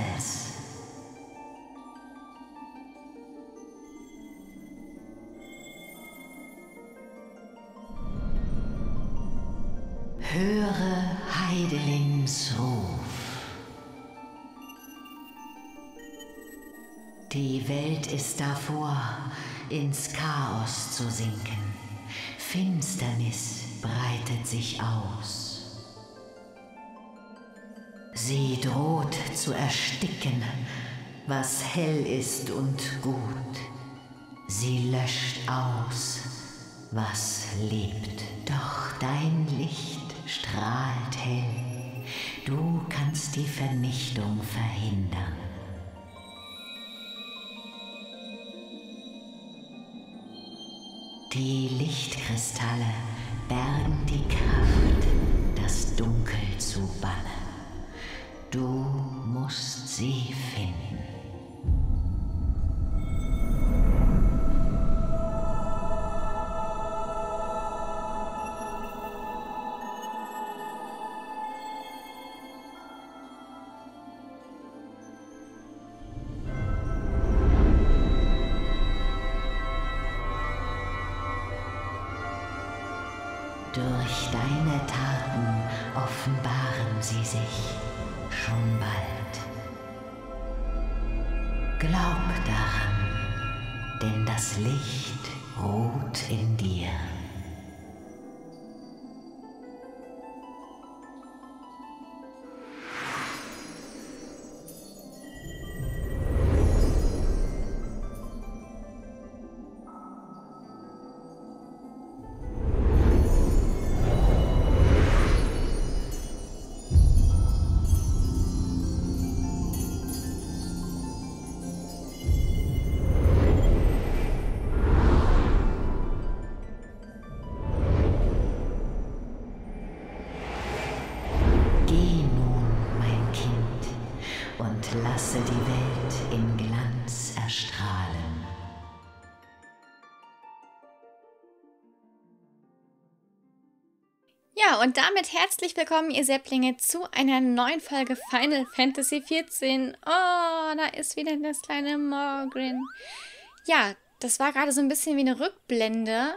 Kristalls. Höre Heidelings Ruf. Die Welt ist davor, ins Chaos zu sinken. Finsternis breitet sich aus. Sie droht zu ersticken, was hell ist und gut. Sie löscht aus, was lebt. Doch dein Licht strahlt hell. Du kannst die Vernichtung verhindern. Die Lichtkristalle bergen die Kraft, das Dunkel zu bannen. Du musst sie finden. Durch deine Taten offenbaren sie sich schon bald. Glaub daran, denn das Licht ruht in dir. Und damit herzlich willkommen, ihr Säpplinge, zu einer neuen Folge Final Fantasy XIV. Oh, da ist wieder das kleine Morgrin. Ja, das war gerade so ein bisschen wie eine Rückblende.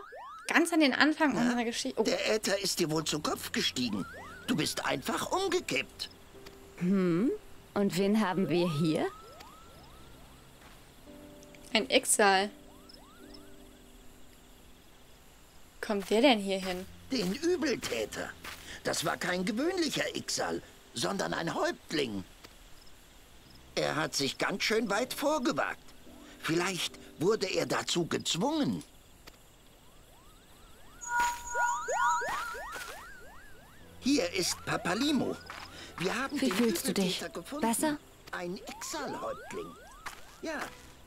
Ganz an den Anfang unserer Geschichte. Oh, Der Äther ist dir wohl zu Kopf gestiegen. Du bist einfach umgekippt. Und wen haben wir hier? ein Ixal. Kommt wer denn hier hin? Den Übeltäter. Das war kein gewöhnlicher Ixal, sondern ein Häuptling. Er hat sich ganz schön weit vorgewagt. Vielleicht wurde er dazu gezwungen. Hier ist Papalimo. Wir haben Wie den fühlst du dich? Übeltäter gefunden. Besser? Ein Ixal-Häuptling. Ja,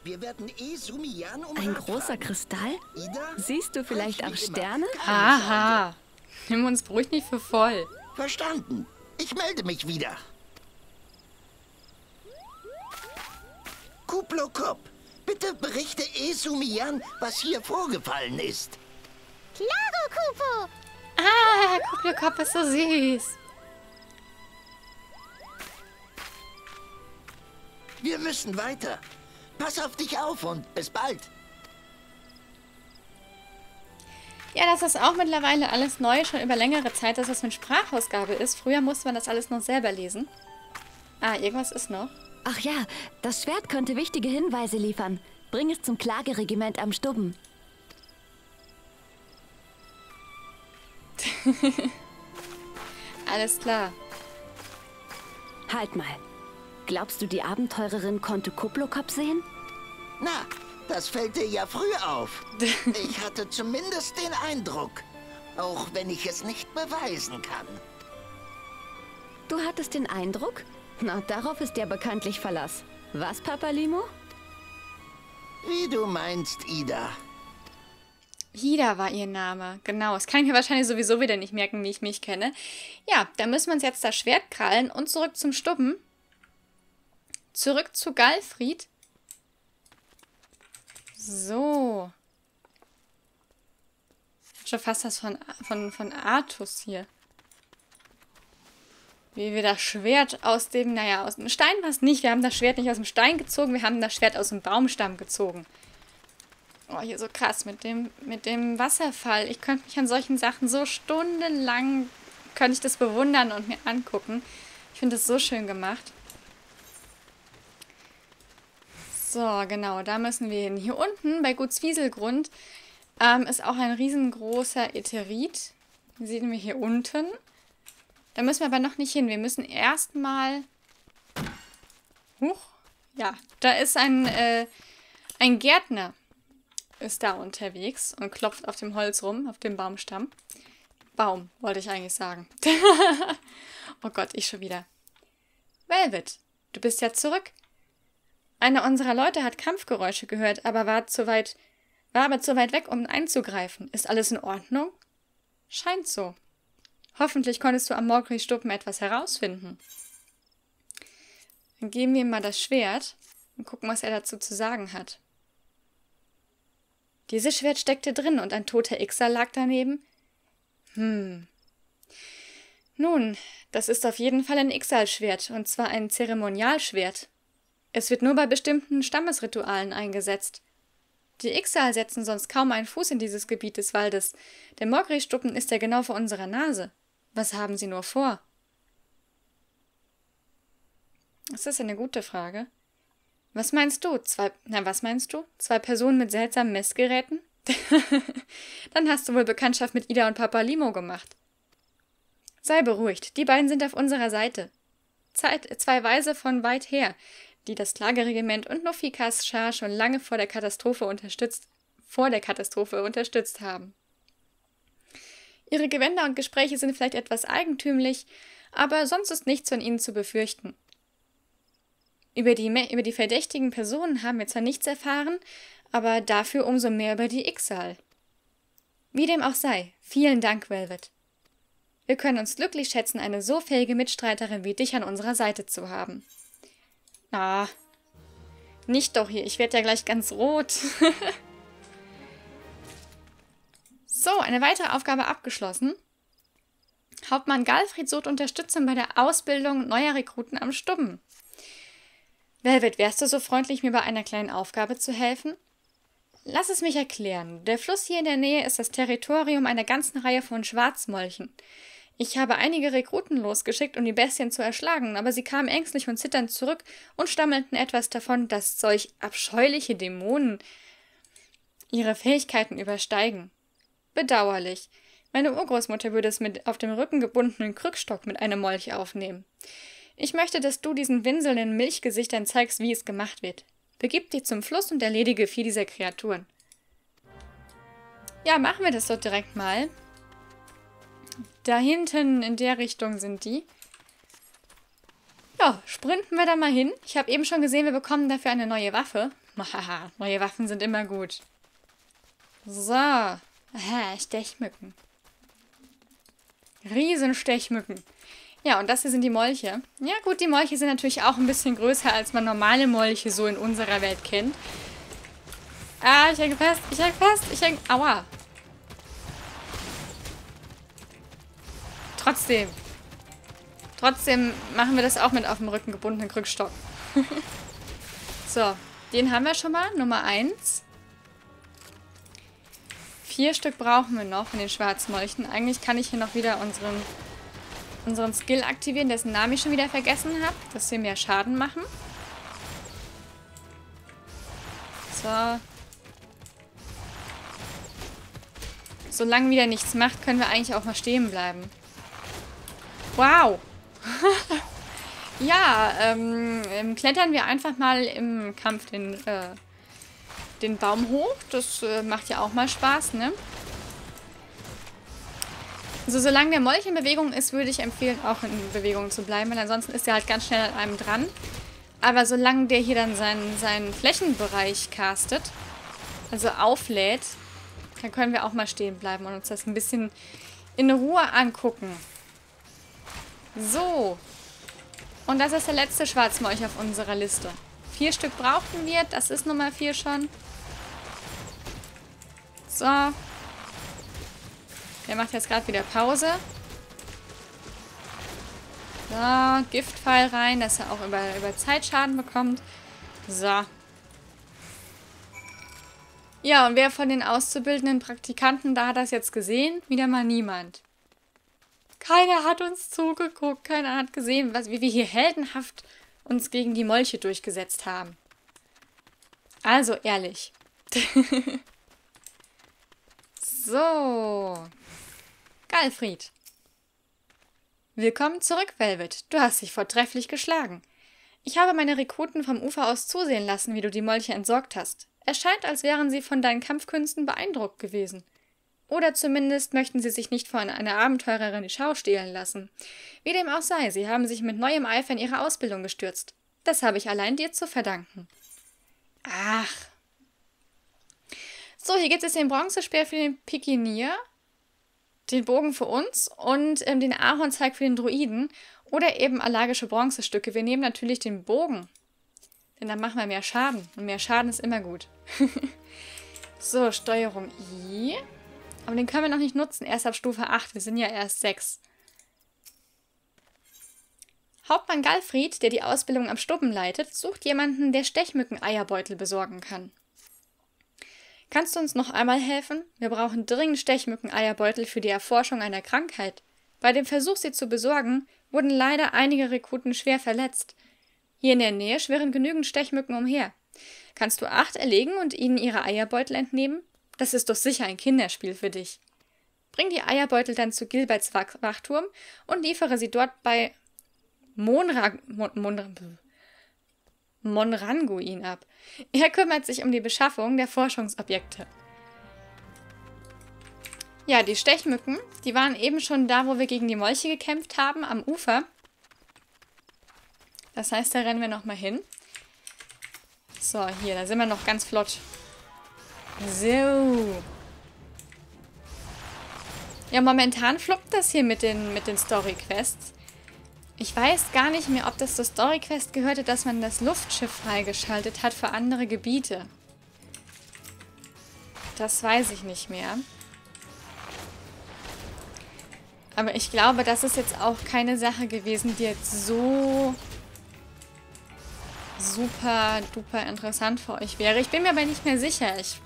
wir werden eh Sumian um Ein Rat großer. Kristall? Ida? Siehst du vielleicht Halt auch. Sterne? Aha. Nimm uns beruhigt nicht für voll. Verstanden. Ich melde mich wieder. Kuplokop, bitte berichte Esumian, was hier vorgefallen ist. Klaro, Kupo! Ah, Kopf ist so süß. Wir müssen weiter. Pass auf dich auf und bis bald. Ja, das ist auch mittlerweile alles neu, schon über längere Zeit, dass das mit Sprachausgabe ist. Früher musste man das alles noch selber lesen. Ah, irgendwas ist noch. Ach ja, das Schwert könnte wichtige Hinweise liefern. Bring es zum Klageregiment am Stubben. Alles klar. Halt mal. Glaubst du, die Abenteurerin konnte Kuplokop sehen? Na, das fällt dir ja früh auf. Ich hatte zumindest den Eindruck. Auch wenn ich es nicht beweisen kann. Du hattest den Eindruck? Na, darauf ist ja bekanntlich Verlass. Was, Papa Limo? Wie du meinst, Ida. Hida war ihr Name. Genau, das kann ich mir wahrscheinlich sowieso wieder nicht merken, wie ich mich kenne. Ja, da müssen wir uns jetzt das Schwert krallen und zurück zum Stubben. Zurück zu Galfried. So. Schon fast das von, von, von Artus hier. wie wir das Schwert aus dem, naja, aus dem Stein war es nicht. Wir haben das Schwert nicht aus dem Stein gezogen, wir haben das Schwert aus dem Baumstamm gezogen. Oh, hier so krass mit dem, mit dem Wasserfall. Ich könnte mich an solchen Sachen so stundenlang, könnte ich das bewundern und mir angucken. Ich finde das so schön gemacht. So, genau, da müssen wir hin. Hier unten bei Gutswieselgrund ähm, ist auch ein riesengroßer Etherit. Den sehen wir hier unten. Da müssen wir aber noch nicht hin. Wir müssen erstmal... Huch. Ja, da ist ein, äh, ein Gärtner ist da unterwegs und klopft auf dem Holz rum, auf dem Baumstamm. Baum, wollte ich eigentlich sagen. oh Gott, ich schon wieder. Velvet, du bist ja zurück. Einer unserer Leute hat Kampfgeräusche gehört, aber war zu weit, war aber zu weit weg, um einzugreifen. Ist alles in Ordnung? Scheint so. Hoffentlich konntest du am Morgri-Stuppen etwas herausfinden. Dann geben wir ihm mal das Schwert und gucken, was er dazu zu sagen hat. Dieses Schwert steckte drin und ein toter Ixer lag daneben? Hm. Nun, das ist auf jeden Fall ein Ixal-Schwert, und zwar ein Zeremonialschwert. Es wird nur bei bestimmten Stammesritualen eingesetzt. Die Ixal setzen sonst kaum einen Fuß in dieses Gebiet des Waldes. Der Mogri-Stuppen ist ja genau vor unserer Nase. Was haben sie nur vor? Das ist eine gute Frage. Was meinst du? Zwei, na, was meinst du? Zwei Personen mit seltsamen Messgeräten? Dann hast du wohl Bekanntschaft mit Ida und Papa Limo gemacht. Sei beruhigt, die beiden sind auf unserer Seite. Zeit, zwei Weise von weit her, die das Klageregiment und Nofikas Schar schon lange vor der Katastrophe unterstützt, vor der Katastrophe unterstützt haben. Ihre Gewänder und Gespräche sind vielleicht etwas eigentümlich, aber sonst ist nichts von ihnen zu befürchten. Über die, über die verdächtigen Personen haben wir zwar nichts erfahren, aber dafür umso mehr über die Ixal. Wie dem auch sei, vielen Dank, Velvet. Wir können uns glücklich schätzen, eine so fähige Mitstreiterin wie dich an unserer Seite zu haben. Ah, nicht doch hier, ich werde ja gleich ganz rot. so, eine weitere Aufgabe abgeschlossen. Hauptmann Galfried sucht Unterstützung bei der Ausbildung neuer Rekruten am Stubben. Velvet, wärst du so freundlich, mir bei einer kleinen Aufgabe zu helfen? Lass es mich erklären. Der Fluss hier in der Nähe ist das Territorium einer ganzen Reihe von Schwarzmolchen. Ich habe einige Rekruten losgeschickt, um die Bestien zu erschlagen, aber sie kamen ängstlich und zitternd zurück und stammelten etwas davon, dass solch abscheuliche Dämonen ihre Fähigkeiten übersteigen. Bedauerlich. Meine Urgroßmutter würde es mit auf dem Rücken gebundenen Krückstock mit einem Molch aufnehmen. Ich möchte, dass du diesen winselnden Milchgesichtern zeigst, wie es gemacht wird. Begib dich zum Fluss und erledige vier dieser Kreaturen. Ja, machen wir das doch direkt mal. Da hinten in der Richtung sind die. Ja, sprinten wir da mal hin. Ich habe eben schon gesehen, wir bekommen dafür eine neue Waffe. Haha, neue Waffen sind immer gut. So. Aha, Stechmücken. Riesenstechmücken. Ja, und das hier sind die Molche. Ja gut, die Molche sind natürlich auch ein bisschen größer, als man normale Molche so in unserer Welt kennt. Ah, ich hänge fest, ich hänge fest, ich hänge... Aua. Trotzdem. Trotzdem machen wir das auch mit auf dem Rücken gebundenen Krückstock. so, den haben wir schon mal. Nummer 1. Vier Stück brauchen wir noch von den Schwarzmolchen. Eigentlich kann ich hier noch wieder unseren unseren Skill aktivieren, dessen Namen ich schon wieder vergessen habe, dass wir mehr Schaden machen. So. Solange wieder nichts macht, können wir eigentlich auch mal stehen bleiben. Wow. ja, ähm, ähm, klettern wir einfach mal im Kampf den, äh, den Baum hoch. Das äh, macht ja auch mal Spaß, ne? Also solange der Molch in Bewegung ist, würde ich empfehlen, auch in Bewegung zu bleiben, weil ansonsten ist er halt ganz schnell an einem dran. Aber solange der hier dann seinen, seinen Flächenbereich castet, also auflädt, dann können wir auch mal stehen bleiben und uns das ein bisschen in Ruhe angucken. So. Und das ist der letzte Schwarzmolch auf unserer Liste. Vier Stück brauchten wir, das ist Nummer vier schon. So, der macht jetzt gerade wieder Pause. So, Giftpfeil rein, dass er auch über, über Zeitschaden bekommt. So. Ja, und wer von den auszubildenden Praktikanten da hat das jetzt gesehen? Wieder mal niemand. Keiner hat uns zugeguckt, keiner hat gesehen, was, wie wir hier heldenhaft uns gegen die Molche durchgesetzt haben. Also ehrlich. so. Galfried. Willkommen zurück, Velvet. Du hast dich vortrefflich geschlagen. Ich habe meine Rekruten vom Ufer aus zusehen lassen, wie du die Molche entsorgt hast. Es scheint, als wären sie von deinen Kampfkünsten beeindruckt gewesen. Oder zumindest möchten sie sich nicht von einer Abenteurerin die Schau stehlen lassen. Wie dem auch sei, sie haben sich mit neuem Eifer in ihre Ausbildung gestürzt. Das habe ich allein dir zu verdanken. Ach. So, hier gibt es den Bronzespeer für den Pikinier den Bogen für uns und ähm, den Ahornzeig für den Druiden oder eben allergische Bronzestücke. Wir nehmen natürlich den Bogen, denn dann machen wir mehr Schaden und mehr Schaden ist immer gut. so, Steuerung I. Aber den können wir noch nicht nutzen, erst ab Stufe 8. Wir sind ja erst 6. Hauptmann Galfried, der die Ausbildung am Stuppen leitet, sucht jemanden, der Stechmücken-Eierbeutel besorgen kann. Kannst du uns noch einmal helfen? Wir brauchen dringend Stechmücken-Eierbeutel für die Erforschung einer Krankheit. Bei dem Versuch, sie zu besorgen, wurden leider einige Rekruten schwer verletzt. Hier in der Nähe schwirren genügend Stechmücken umher. Kannst du acht erlegen und ihnen ihre Eierbeutel entnehmen? Das ist doch sicher ein Kinderspiel für dich. Bring die Eierbeutel dann zu Gilberts Wachturm und liefere sie dort bei Monra Mon Mon Monranguin ab. Er kümmert sich um die Beschaffung der Forschungsobjekte. Ja, die Stechmücken, die waren eben schon da, wo wir gegen die Molche gekämpft haben, am Ufer. Das heißt, da rennen wir nochmal hin. So, hier, da sind wir noch ganz flott. So. Ja, momentan fluppt das hier mit den, mit den Story-Quests. Ich weiß gar nicht mehr, ob das zur Storyquest gehörte, dass man das Luftschiff freigeschaltet hat für andere Gebiete. Das weiß ich nicht mehr. Aber ich glaube, das ist jetzt auch keine Sache gewesen, die jetzt so super duper interessant für euch wäre. Ich bin mir aber nicht mehr sicher. Ich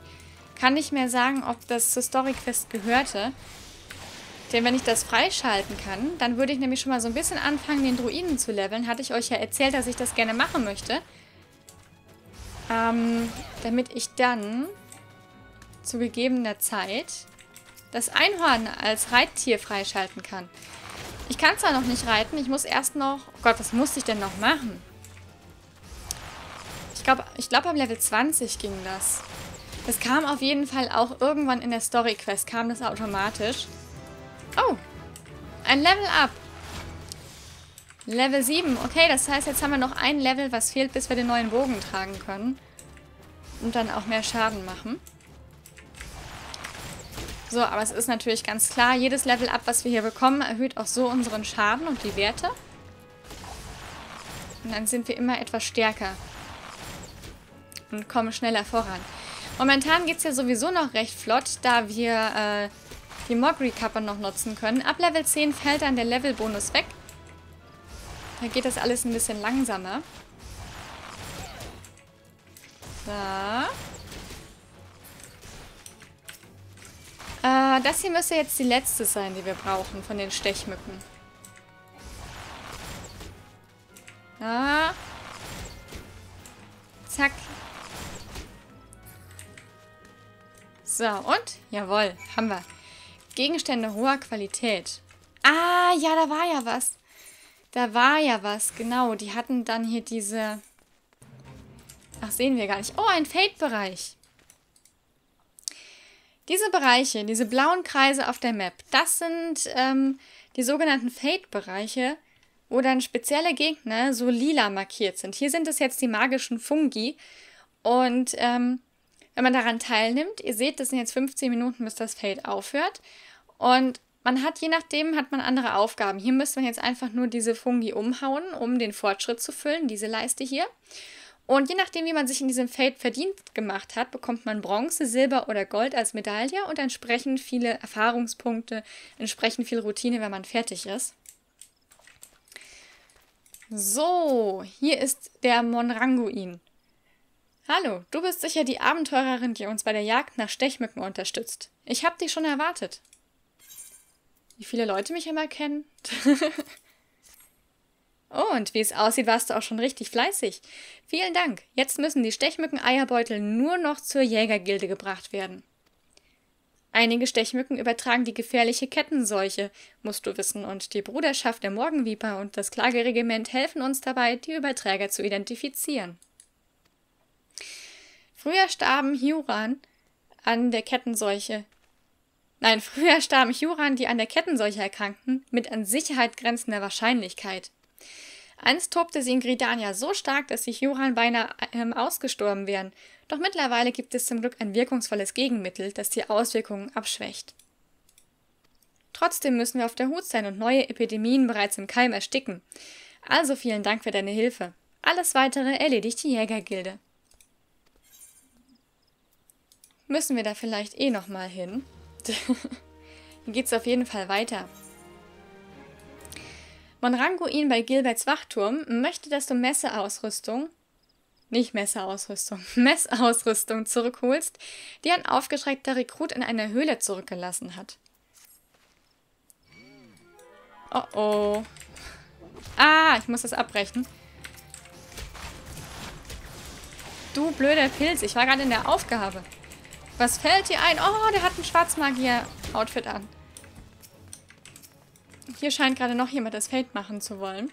kann nicht mehr sagen, ob das zur Storyquest gehörte. Denn wenn ich das freischalten kann, dann würde ich nämlich schon mal so ein bisschen anfangen, den Druiden zu leveln. Hatte ich euch ja erzählt, dass ich das gerne machen möchte. Ähm, damit ich dann zu gegebener Zeit das Einhorn als Reittier freischalten kann. Ich kann zwar noch nicht reiten, ich muss erst noch... Oh Gott, was muss ich denn noch machen? Ich glaube, ich glaub, am Level 20 ging das. Das kam auf jeden Fall auch irgendwann in der Story-Quest, kam das automatisch. Oh, ein Level up. Level 7. Okay, das heißt, jetzt haben wir noch ein Level, was fehlt, bis wir den neuen Bogen tragen können. Und dann auch mehr Schaden machen. So, aber es ist natürlich ganz klar, jedes Level up, was wir hier bekommen, erhöht auch so unseren Schaden und die Werte. Und dann sind wir immer etwas stärker. Und kommen schneller voran. Momentan geht es ja sowieso noch recht flott, da wir äh, die Mogri-Kappe noch nutzen können. Ab Level 10 fällt dann der Levelbonus weg. Da geht das alles ein bisschen langsamer. So. Äh, das hier müsste jetzt die letzte sein, die wir brauchen von den Stechmücken. Ja. Zack. So, und? Jawohl, haben wir. Gegenstände hoher Qualität. Ah, ja, da war ja was. Da war ja was, genau. Die hatten dann hier diese... Ach, sehen wir gar nicht. Oh, ein Fate-Bereich. Diese Bereiche, diese blauen Kreise auf der Map, das sind ähm, die sogenannten Fate-Bereiche, wo dann spezielle Gegner so lila markiert sind. Hier sind es jetzt die magischen Fungi. Und ähm, wenn man daran teilnimmt, ihr seht, das sind jetzt 15 Minuten, bis das Fade aufhört. Und man hat, je nachdem, hat man andere Aufgaben. Hier müsste man jetzt einfach nur diese Fungi umhauen, um den Fortschritt zu füllen, diese Leiste hier. Und je nachdem, wie man sich in diesem Fade verdient gemacht hat, bekommt man Bronze, Silber oder Gold als Medaille und entsprechend viele Erfahrungspunkte, entsprechend viel Routine, wenn man fertig ist. So, hier ist der Monranguin. Hallo, du bist sicher die Abenteurerin, die uns bei der Jagd nach Stechmücken unterstützt. Ich hab dich schon erwartet. Wie viele Leute mich immer kennen? oh, und wie es aussieht, warst du auch schon richtig fleißig. Vielen Dank. Jetzt müssen die Stechmücken-Eierbeutel nur noch zur Jägergilde gebracht werden. Einige Stechmücken übertragen die gefährliche Kettenseuche, musst du wissen, und die Bruderschaft der Morgenviper und das Klageregiment helfen uns dabei, die Überträger zu identifizieren. Früher starben Huran an der Kettenseuche. Nein, früher starben Huran, die an der Kettenseuche erkrankten, mit an Sicherheit grenzender Wahrscheinlichkeit. Einst tobte sie in Gridania so stark, dass die Huran beinahe ähm, ausgestorben wären, doch mittlerweile gibt es zum Glück ein wirkungsvolles Gegenmittel, das die Auswirkungen abschwächt. Trotzdem müssen wir auf der Hut sein und neue Epidemien bereits im Keim ersticken. Also vielen Dank für deine Hilfe. Alles weitere erledigt die Jägergilde. Müssen wir da vielleicht eh nochmal hin? Hier geht's auf jeden Fall weiter. Monranguin bei Gilberts Wachturm möchte, dass du Messeausrüstung, nicht Messeausrüstung, Messausrüstung zurückholst, die ein aufgeschreckter Rekrut in einer Höhle zurückgelassen hat. Oh oh. Ah, ich muss das abbrechen. Du blöder Pilz, ich war gerade in der Aufgabe. Was fällt dir ein? Oh, der hat ein Schwarzmagier-Outfit an. Hier scheint gerade noch jemand das Feld machen zu wollen.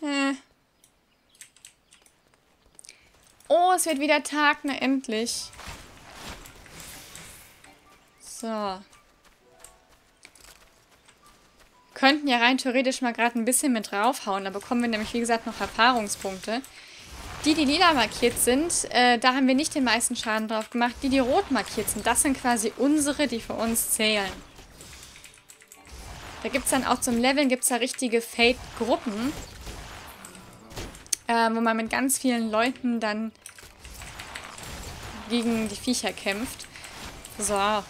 Äh. Oh, es wird wieder Tag, na endlich. So. Könnten ja rein theoretisch mal gerade ein bisschen mit draufhauen. Da bekommen wir nämlich, wie gesagt, noch Erfahrungspunkte. Die, die lila markiert sind, äh, da haben wir nicht den meisten Schaden drauf gemacht. Die, die rot markiert sind, das sind quasi unsere, die für uns zählen. Da gibt es dann auch zum Leveln, gibt es da richtige Fate-Gruppen, äh, wo man mit ganz vielen Leuten dann gegen die Viecher kämpft. So.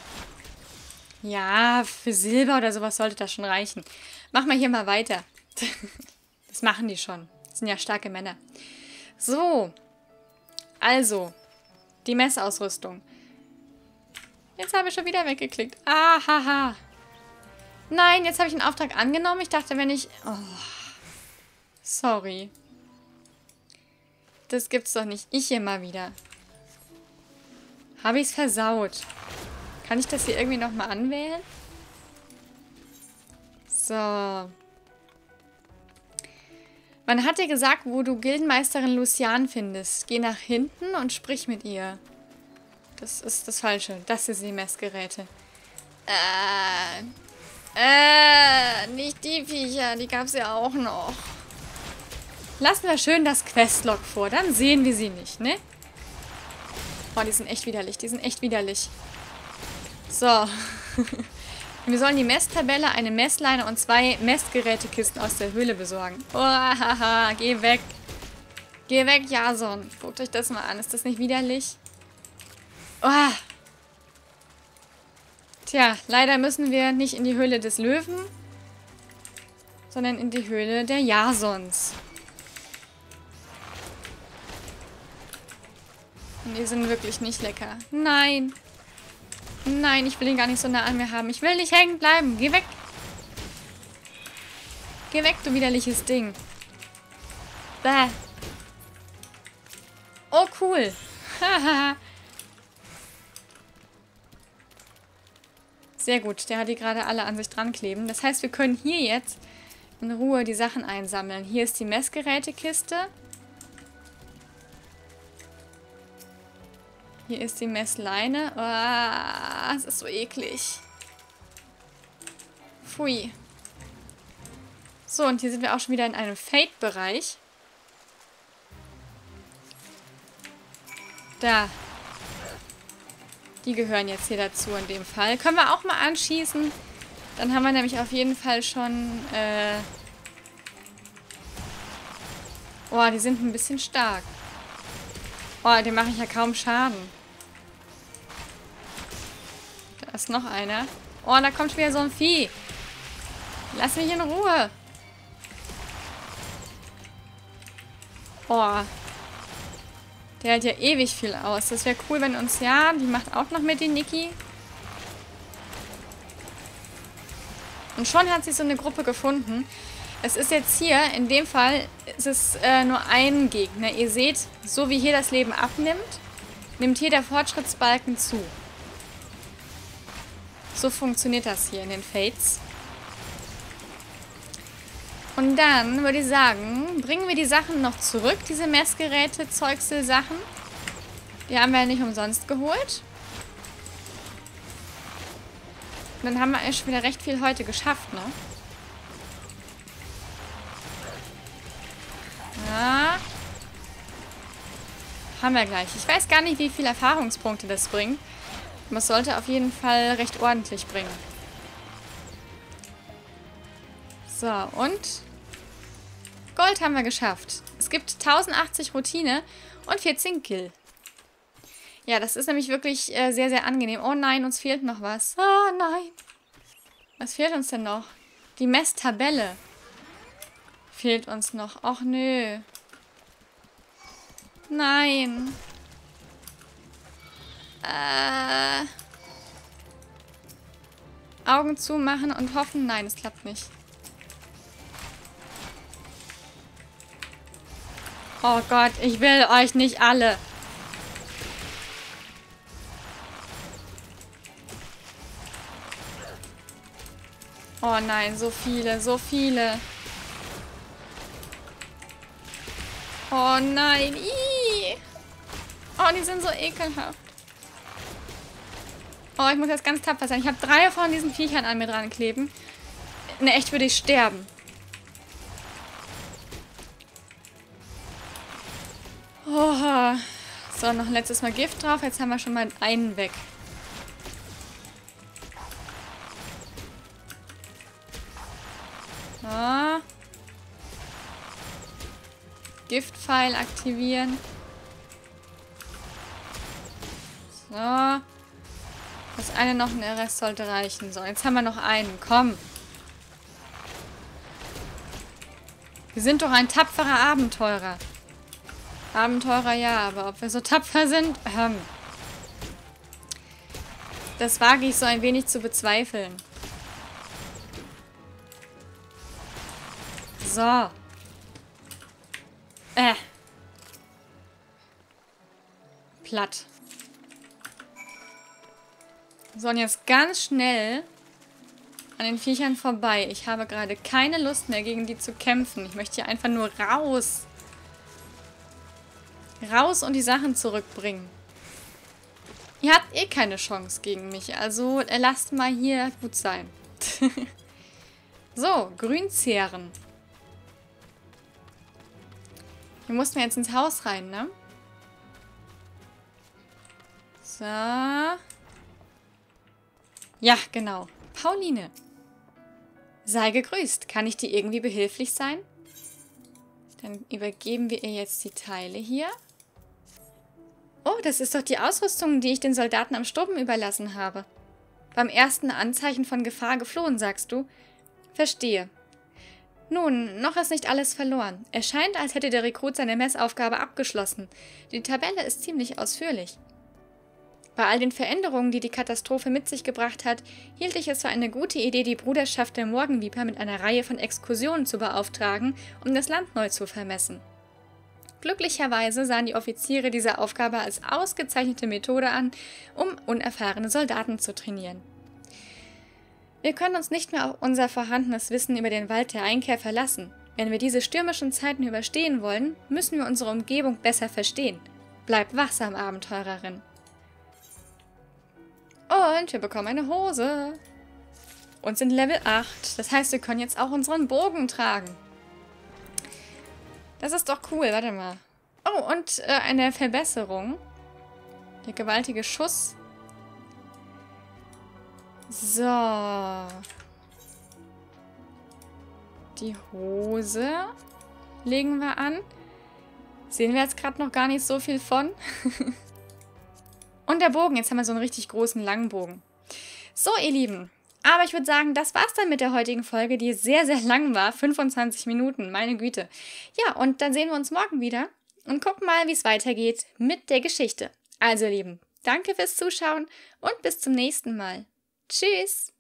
Ja, für Silber oder sowas sollte das schon reichen. Machen wir hier mal weiter. das machen die schon. Das sind ja starke Männer. So. Also. Die Messausrüstung. Jetzt habe ich schon wieder weggeklickt. Ah, haha. Nein, jetzt habe ich einen Auftrag angenommen. Ich dachte, wenn ich... Oh. Sorry. Das gibt's doch nicht. Ich immer wieder. Habe ich es versaut. Kann ich das hier irgendwie nochmal anwählen? So. Man hat dir gesagt, wo du Gildenmeisterin Lucian findest. Geh nach hinten und sprich mit ihr. Das ist das Falsche. Das sind die Messgeräte. Äh. Äh, nicht die Viecher. Die gab es ja auch noch. Lassen wir schön das Questlog vor. Dann sehen wir sie nicht, ne? Boah, die sind echt widerlich. Die sind echt widerlich. So. Wir sollen die Messtabelle, eine Messleine und zwei Messgerätekisten aus der Höhle besorgen. Oh, haha, geh weg. Geh weg, Jason. Guckt euch das mal an. Ist das nicht widerlich? Oh. Tja, leider müssen wir nicht in die Höhle des Löwen, sondern in die Höhle der Jasons. Und die sind wirklich nicht lecker. Nein. Nein, ich will ihn gar nicht so nah an mir haben. Ich will nicht hängen bleiben. Geh weg. Geh weg, du widerliches Ding. Bäh. Oh, cool. Sehr gut, der hat die gerade alle an sich dran kleben. Das heißt, wir können hier jetzt in Ruhe die Sachen einsammeln. Hier ist die Messgerätekiste. Hier ist die Messleine. Oh, es ist so eklig. Pfui. So, und hier sind wir auch schon wieder in einem Fate-Bereich. Da. Die gehören jetzt hier dazu in dem Fall. Können wir auch mal anschießen. Dann haben wir nämlich auf jeden Fall schon... Äh oh, die sind ein bisschen stark. Oh, dem mache ich ja kaum Schaden. Da ist noch einer. Oh, da kommt wieder so ein Vieh. Lass mich in Ruhe. Oh. Der hält ja ewig viel aus. Das wäre cool, wenn uns... Ja, die macht auch noch mit, die Niki. Und schon hat sie so eine Gruppe gefunden. Es ist jetzt hier, in dem Fall, ist es äh, nur ein Gegner. Ihr seht, so wie hier das Leben abnimmt, nimmt hier der Fortschrittsbalken zu. So funktioniert das hier in den Fates. Und dann würde ich sagen, bringen wir die Sachen noch zurück, diese Messgeräte, Zeugsel, Sachen. Die haben wir ja nicht umsonst geholt. Und dann haben wir eigentlich schon wieder recht viel heute geschafft, ne? Haben wir gleich. Ich weiß gar nicht, wie viele Erfahrungspunkte das bringt. Aber es sollte auf jeden Fall recht ordentlich bringen. So, und Gold haben wir geschafft. Es gibt 1080 Routine und 14 Kill. Ja, das ist nämlich wirklich äh, sehr, sehr angenehm. Oh nein, uns fehlt noch was. Oh nein. Was fehlt uns denn noch? Die Messtabelle. Fehlt uns noch. Och nö. Nein. Äh. Augen zumachen und hoffen. Nein, es klappt nicht. Oh Gott, ich will euch nicht alle. Oh nein, so viele, so viele. Oh nein, Ii. Oh, die sind so ekelhaft. Oh, ich muss jetzt ganz tapfer sein. Ich habe drei von diesen Viechern an mir dran kleben. Ne, echt würde ich sterben. Oh. So, noch letztes Mal Gift drauf. Jetzt haben wir schon mal einen weg. Giftpfeil aktivieren. Eine noch, der Rest sollte reichen. So, jetzt haben wir noch einen. Komm. Wir sind doch ein tapferer Abenteurer. Abenteurer ja, aber ob wir so tapfer sind, ähm, das wage ich so ein wenig zu bezweifeln. So. Äh. Platt. So, und jetzt ganz schnell an den Viechern vorbei. Ich habe gerade keine Lust mehr, gegen die zu kämpfen. Ich möchte hier einfach nur raus. Raus und die Sachen zurückbringen. Ihr habt eh keine Chance gegen mich, also lasst mal hier gut sein. so, Grünzehren. Hier mussten wir jetzt ins Haus rein, ne? So. Ja, genau. Pauline. Sei gegrüßt. Kann ich dir irgendwie behilflich sein? Dann übergeben wir ihr jetzt die Teile hier. Oh, das ist doch die Ausrüstung, die ich den Soldaten am Sturm überlassen habe. Beim ersten Anzeichen von Gefahr geflohen, sagst du? Verstehe. Nun, noch ist nicht alles verloren. Es scheint, als hätte der Rekrut seine Messaufgabe abgeschlossen. Die Tabelle ist ziemlich ausführlich. Bei all den Veränderungen, die die Katastrophe mit sich gebracht hat, hielt ich es für eine gute Idee, die Bruderschaft der Morgenviper mit einer Reihe von Exkursionen zu beauftragen, um das Land neu zu vermessen. Glücklicherweise sahen die Offiziere diese Aufgabe als ausgezeichnete Methode an, um unerfahrene Soldaten zu trainieren. Wir können uns nicht mehr auf unser vorhandenes Wissen über den Wald der Einkehr verlassen. Wenn wir diese stürmischen Zeiten überstehen wollen, müssen wir unsere Umgebung besser verstehen. Bleib wachsam, Abenteurerin. Und wir bekommen eine Hose. Und sind Level 8. Das heißt, wir können jetzt auch unseren Bogen tragen. Das ist doch cool. Warte mal. Oh, und äh, eine Verbesserung. Der gewaltige Schuss so. Die Hose legen wir an. Sehen wir jetzt gerade noch gar nicht so viel von. Und der Bogen. Jetzt haben wir so einen richtig großen langen Bogen. So, ihr Lieben. Aber ich würde sagen, das war's dann mit der heutigen Folge, die sehr, sehr lang war. 25 Minuten, meine Güte. Ja, und dann sehen wir uns morgen wieder und gucken mal, wie es weitergeht mit der Geschichte. Also, ihr Lieben, danke fürs Zuschauen und bis zum nächsten Mal. Tschüss!